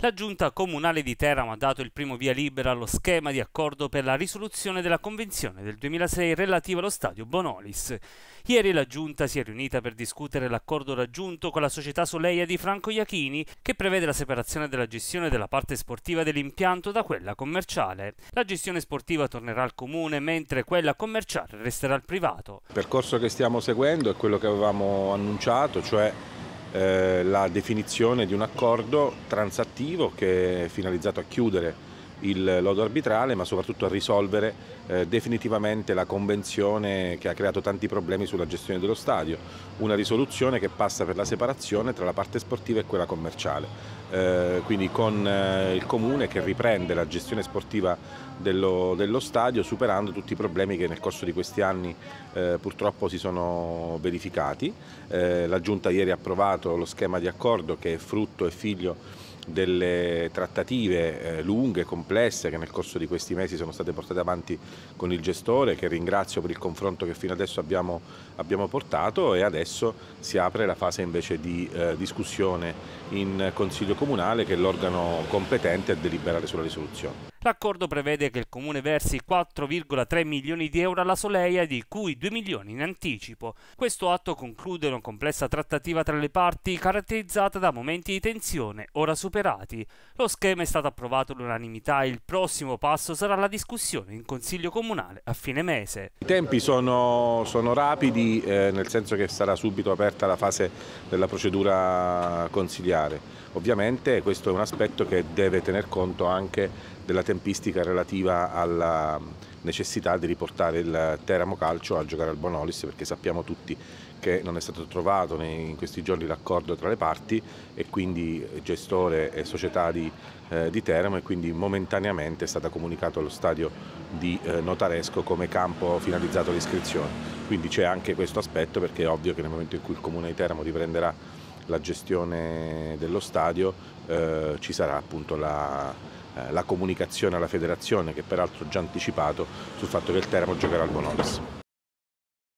La giunta comunale di Teramo ha dato il primo via libera allo schema di accordo per la risoluzione della convenzione del 2006 relativa allo stadio Bonolis. Ieri la giunta si è riunita per discutere l'accordo raggiunto con la società Soleia di Franco Iachini che prevede la separazione della gestione della parte sportiva dell'impianto da quella commerciale. La gestione sportiva tornerà al comune mentre quella commerciale resterà al privato. Il percorso che stiamo seguendo è quello che avevamo annunciato, cioè la definizione di un accordo transattivo che è finalizzato a chiudere il lodo arbitrale ma soprattutto a risolvere eh, definitivamente la convenzione che ha creato tanti problemi sulla gestione dello stadio, una risoluzione che passa per la separazione tra la parte sportiva e quella commerciale, eh, quindi con eh, il comune che riprende la gestione sportiva dello, dello, stadio superando tutti i problemi che nel corso di questi anni eh, purtroppo si sono verificati. Eh, la Giunta ieri ha approvato lo schema di accordo che è frutto e figlio delle trattative eh, lunghe, complesse che nel corso di questi mesi sono state portate avanti con il gestore che ringrazio per il confronto che fino adesso abbiamo, abbiamo portato e adesso si apre la fase invece di eh, discussione in Consiglio Comunale che è l'organo competente a deliberare sulla risoluzione. L'accordo prevede che il Comune versi 4,3 milioni di euro alla Soleia, di cui 2 milioni in anticipo. Questo atto conclude una complessa trattativa tra le parti caratterizzata da momenti di tensione ora superati. Lo schema è stato approvato all'unanimità e il prossimo passo sarà la discussione in Consiglio Comunale a fine mese. I tempi sono, sono rapidi, eh, nel senso che sarà subito aperta la fase della procedura consigliare. Ovviamente questo è un aspetto che deve tener conto anche della tempistica relativa alla necessità di riportare il Teramo Calcio a giocare al Bonolis perché sappiamo tutti che non è stato trovato in questi giorni l'accordo tra le parti e quindi gestore e società di, eh, di, Teramo e quindi momentaneamente è stato comunicato allo stadio di eh, Notaresco come campo finalizzato all'iscrizione. Quindi c'è anche questo aspetto perché è ovvio che nel momento in cui il Comune di Teramo riprenderà la gestione dello stadio eh, ci sarà appunto la, la comunicazione alla federazione che peraltro ho già anticipato sul fatto che il Teramo giocherà al Bonolis.